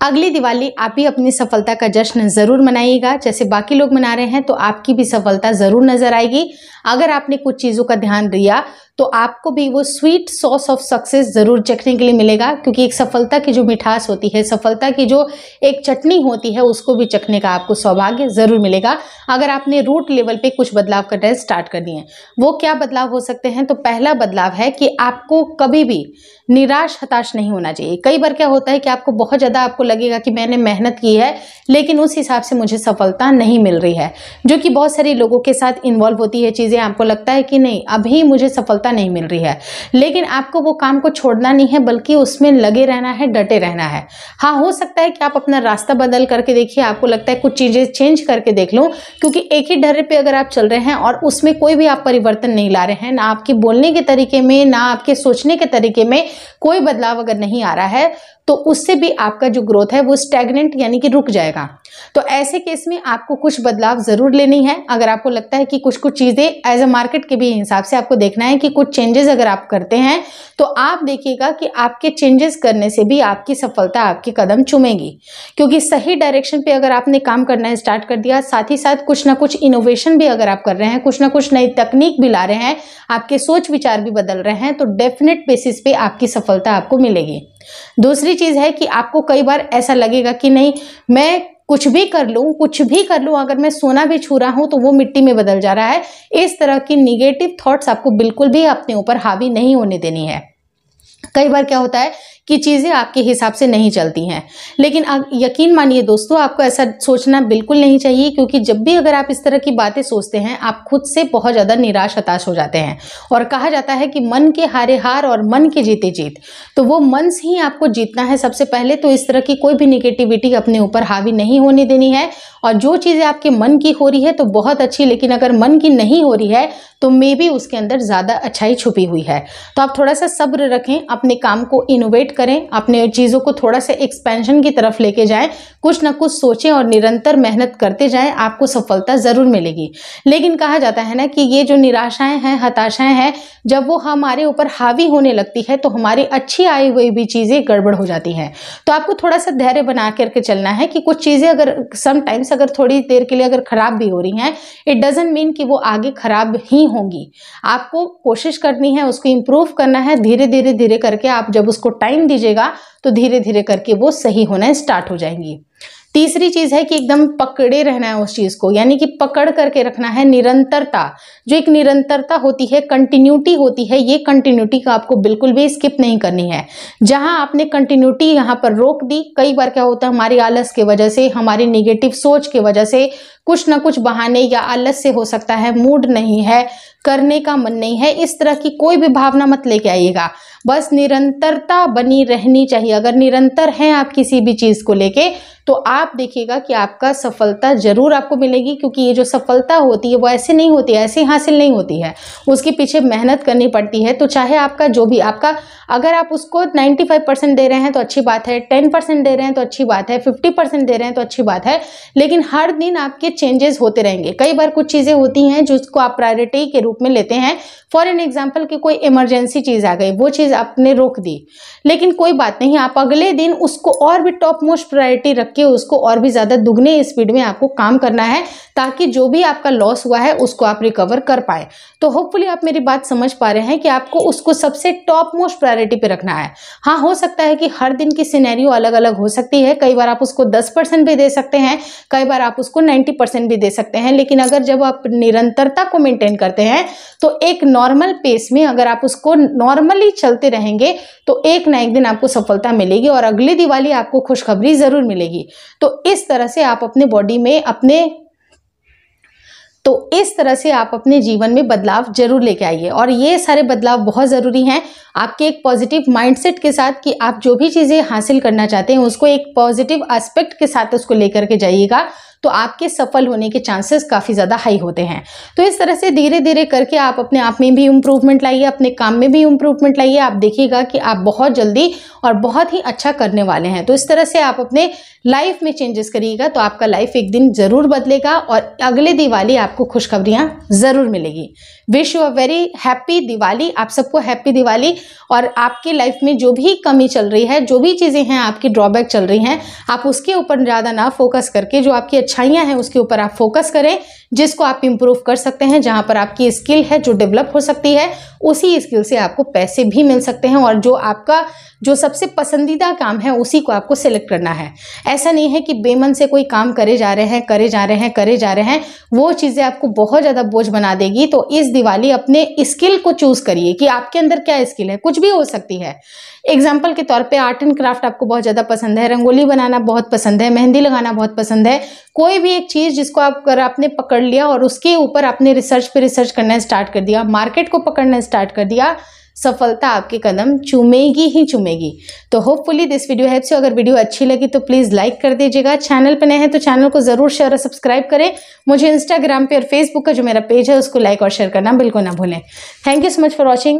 अगली दिवाली आप ही अपनी सफलता का जश्न ज़रूर मनाइएगा। जैसे बाकी लोग मना रहे हैं तो आपकी भी सफलता ज़रूर नज़र आएगी। अगर आपने कुछ चीज़ों का ध्यान दिया तो आपको भी वो स्वीट सॉस ऑफ़ सक्सेस ज़रूर चखने के लिए मिलेगा, क्योंकि एक सफलता की जो मिठास होती है, सफलता की जो एक चटनी होती है, उसको भी चखने का आपको सौभाग्य ज़रूर मिलेगा। अगर आपने रूट लेवल पे कुछ बदलाव करना स्टार्ट कर दिए वो क्या बदलाव हो सकते हैं? तो पहला बदलाव है कि आपको कभी भी निराश, हताश नहीं होना चाहिए। कई बार क्या होता है कि आपको बहुत ज़्यादा आपको लगेगा कि मैंने मेहनत की है, लेकिन उस हिसाब से मुझे सफलता नहीं मिल रही है। जो कि बहुत सारे लोगों के साथ इन्वॉल्व होती है चीज़ें, आपको लगता है कि नहीं, अभी मुझे सफलता नहीं मिल रही है। लेकिन आपको वो काम को छोड़ना नहीं है, बल्कि उसमें लगे रहना है, डटे रहना है। हाँ हो सकता है कि आप अपना रास्ता बदल करके देखिए, आपको लगता है कुछ चीज़ें चेंज करके देख लो, क्योंकि एक ही डर पर अगर आप चल रहे हैं और उसमें कोई भी आप परिवर्तन नहीं ला रहे हैं, ना आपके बोलने के तरीके में, ना आपके सोचने के तरीके में कोई बदलाव अगर नहीं आ रहा है तो उससे भी आपका जो ग्रोथ है वो स्टेगनेंट यानी कि रुक जाएगा। तो ऐसे केस में आपको कुछ बदलाव ज़रूर लेनी है। अगर आपको लगता है कि कुछ कुछ चीज़ें एज अ मार्केट के भी हिसाब से आपको देखना है कि कुछ चेंजेस अगर आप करते हैं तो आप देखिएगा कि आपके चेंजेस करने से भी आपकी सफलता आपके कदम चुमेगी। क्योंकि सही डायरेक्शन पे अगर आपने काम करना स्टार्ट कर दिया, साथ ही साथ कुछ ना कुछ इनोवेशन भी अगर आप कर रहे हैं, कुछ ना कुछ नई तकनीक भी ला रहे हैं, आपके सोच विचार भी बदल रहे हैं तो डेफिनेट बेसिस पे आपकी सफलता आपको मिलेगी। दूसरी चीज़ है कि आपको कई बार ऐसा लगेगा कि नहीं, मैं कुछ भी कर लूँ, कुछ भी कर लूँ, अगर मैं सोना भी छू रहा हूँ तो वो मिट्टी में बदल जा रहा है। इस तरह की निगेटिव थॉट्स आपको बिल्कुल भी अपने ऊपर हावी नहीं होने देनी है। कई बार क्या होता है कि चीज़ें आपके हिसाब से नहीं चलती हैं। लेकिन यकीन मानिए दोस्तों, आपको ऐसा सोचना बिल्कुल नहीं चाहिए, क्योंकि जब भी अगर आप इस तरह की बातें सोचते हैं, आप खुद से बहुत ज़्यादा निराश, हताश हो जाते हैं। और कहा जाता है कि मन के हारे हार और मन के जीते जीत। तो वो मन से ही आपको जीतना है सबसे पहले तो इस तरह की कोई भी निगेटिविटी अपने ऊपर हावी नहीं होने देनी है। और जो चीज़ें आपके मन की हो रही है तो बहुत अच्छी, लेकिन अगर मन की नहीं हो रही है तो मे भी उसके अंदर ज़्यादा अच्छाई छुपी हुई है। तो आप थोड़ा सा सब्र रखें, अपने काम को इनोवेट करें, अपने चीज़ों को थोड़ा सा एक्सपेंशन की तरफ़ लेके जाएँ, कुछ ना कुछ सोचें और निरंतर मेहनत करते जाएँ, आपको सफलता ज़रूर मिलेगी। लेकिन कहा जाता है ना कि ये जो निराशाएँ हैं, हताशाएँ हैं, जब वो हमारे ऊपर हावी होने लगती है तो हमारी अच्छी आई हुई भी चीज़ें गड़बड़ हो जाती हैं। तो आपको थोड़ा सा धैर्य बना करके चलना है कि कुछ चीज़ें अगर समटाइम्स अगर थोड़ी देर के लिए अगर ख़राब भी हो रही हैं इट डजेंट मीन कि वो आगे ख़राब ही होंगी। आपको कोशिश करनी है, उसको इम्प्रूव करना है धीरे धीरे धीरे करके आप जब उसको टाइम दीजिएगा तो धीरे धीरे करके वो सही होना स्टार्ट हो जाएँगी। तीसरी चीज़ है कि एकदम पकड़े रहना है उस चीज़ को, यानी कि पकड़ करके रखना है निरंतरता। जो एक निरंतरता होती है कंटिन्यूटी होती है, ये कंटिन्यूटी का आपको बिल्कुल भी स्किप नहीं करनी है। जहाँ आपने कंटिन्यूटी यहाँ पर रोक दी, कई बार क्या होता है, हमारी आलस की वजह से, हमारी निगेटिव सोच की वजह से कुछ ना कुछ बहाने या आलस से हो सकता है मूड नहीं है, करने का मन नहीं है, इस तरह की कोई भी भावना मत लेके आइएगा। बस निरंतरता बनी रहनी चाहिए। अगर निरंतर है आप किसी भी चीज़ को लेके तो आप देखिएगा कि आपका सफलता ज़रूर आपको मिलेगी, क्योंकि ये जो सफलता होती है, वो ऐसे नहीं होती है, ऐसे हासिल नहीं होती है। उसके पीछे मेहनत करनी पड़ती है। तो चाहे आपका जो भी आपका, अगर आप उसको 95 परसेंट दे रहे हैं तो अच्छी बात है 10 परसेंट दे रहे हैं तो अच्छी बात है 50 परसेंट दे रहे हैं तो अच्छी बात है, लेकिन हर दिन आपके चेंजेस होते रहेंगे। कई बार कुछ चीज़ें होती हैं जिसको आप प्रायोरिटी के रूप में लेते हैं। फॉर एन एग्ज़ाम्पल की कोई इमरजेंसी चीज़ आ गई, वो चीज़ आपने रोक दी। लेकिन कोई बात नहीं, आप अगले दिन उसको और भी टॉप मोस्ट प्रायोरिटी रख के उसको और भी ज़्यादा दुगने स्पीड में आपको काम करना है, ताकि जो भी आपका लॉस हुआ है, उसको आप रिकवर कर पाए। तो होपफुली आप मेरी बात समझ पा रहे हैं कि आपको उसको सबसे टॉप मोस्ट प्रायोरिटी पे रखना है। हाँ हो सकता है कि हर दिन की सिनेरियो अलग अलग हो सकती है। कई बार आप उसको दस परसेंट भी दे सकते हैं, कई बार आप उसको नाइन्टी परसेंट भी दे सकते हैं, लेकिन अगर जब आप निरंतरता को मेंटेन करते हैं तो एक नॉर्मल पेस में अगर आप उसको नॉर्मली चलते रहेंगे तो एक ना एक दिन आपको सफलता मिलेगी और अगली दिवाली आपको खुशखबरी ज़रूर मिलेगी। तो इस तरह से आप अपने बॉडी में अपने तो इस तरह से आप अपने जीवन में बदलाव ज़रूर लेके आइए। और ये सारे बदलाव बहुत ज़रूरी हैं आपके एक पॉजिटिव माइंडसेट के साथ कि आप जो भी चीज़ें हासिल करना चाहते हैं, उसको एक पॉजिटिव एस्पेक्ट के साथ उसको लेकर के जाइएगा। तो आपके सफल होने के चांसेस काफ़ी ज़्यादा हाई होते हैं। तो इस तरह से धीरे धीरे करके आप अपने आप में भी इम्प्रूवमेंट लाइए, अपने काम में भी इम्प्रूवमेंट लाइए। आप देखिएगा कि आप बहुत जल्दी और बहुत ही अच्छा करने वाले हैं। तो इस तरह से आप अपने लाइफ में चेंजेस करिएगा तो आपका लाइफ एक दिन ज़रूर बदलेगा और अगले दिवाली आपको खुशखबरियाँ ज़रूर मिलेगी। Wish you a very happy Diwali. आप सबको हैप्पी दिवाली और आपकी लाइफ में जो भी कमी चल रही है, जो भी चीज़ें हैं, आपकी ड्रॉबैक चल रही हैं, आप उसके ऊपर ज़्यादा ना फोकस करके जो आपकी अच्छाइयाँ हैं, उसके ऊपर आप फोकस करें, जिसको आप इम्प्रूव कर सकते हैं, जहाँ पर आपकी स्किल है जो डेवलप हो सकती है उसी स्किल से आपको पैसे भी मिल सकते हैं और जो आपका, जो सबसे पसंदीदा काम है, उसी को आपको सेलेक्ट करना है। ऐसा नहीं है कि बेमन से कोई काम करे जा रहे हैं, करे जा रहे हैं, करे जा रहे हैं, वो चीज़ें आपको बहुत ज़्यादा बोझ बना देगी तो इस दिवाली अपने स्किल को चूज़ करिए कि आपके अंदर क्या स्किल है, कुछ भी हो सकती है। एग्ज़ाम्पल के तौर पे आर्ट एंड क्राफ्ट आपको बहुत ज़्यादा पसंद है, रंगोली बनाना बहुत पसंद है, मेहंदी लगाना बहुत पसंद है, कोई भी एक चीज़ जिसको आप, अगर आपने पकड़ लिया और उसके ऊपर आपने रिसर्च पे रिसर्च करना स्टार्ट कर दिया मार्केट को पकड़ना स्टार्ट कर दिया, सफलता आपके कदम चुमेगी ही चुमेगी। तो hopefully this video helps you अगर वीडियो अच्छी लगी तो प्लीज़ लाइक कर दीजिएगा। चैनल पर नए हैं तो चैनल को ज़रूर शेयर और सब्सक्राइब करें। मुझे इंस्टाग्राम पे और फेसबुक का जो मेरा पेज है, उसको लाइक और शेयर करना बिल्कुल ना भूलें। Thank you so much for watching